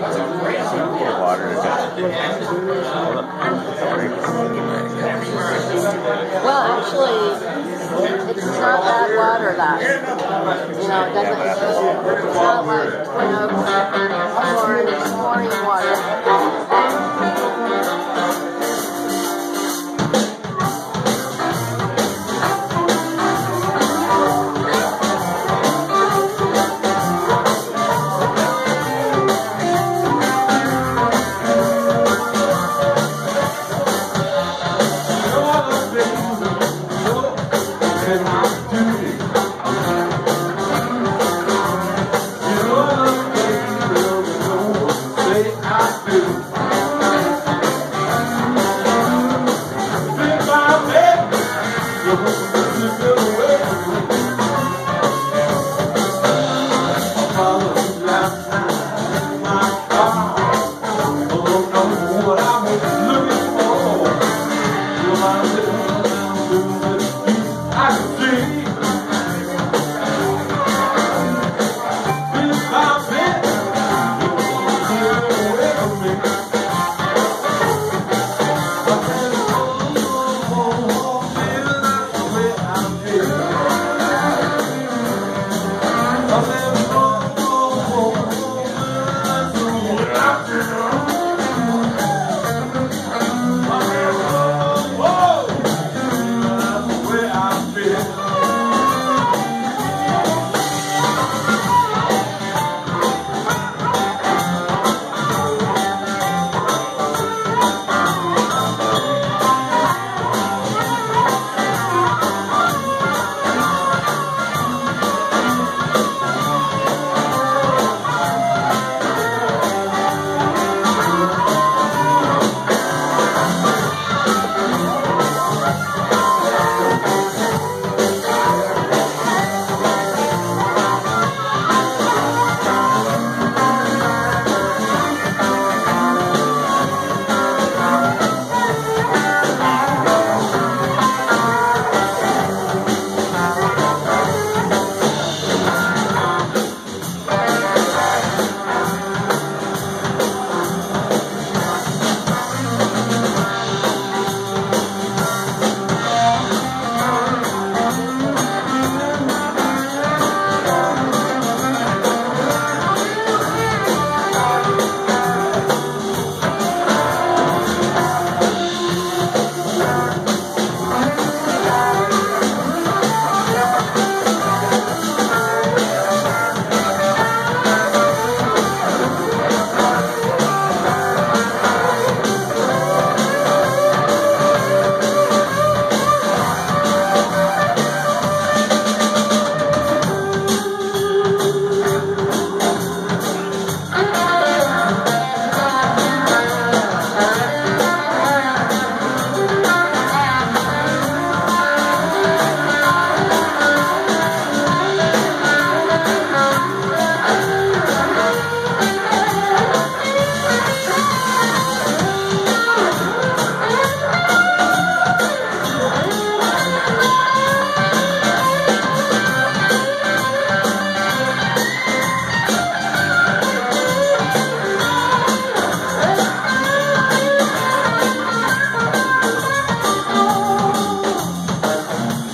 water. Well, actually, it's not bad water that. You know, it doesn't, it's not like, you know, chlorine, chlorine water.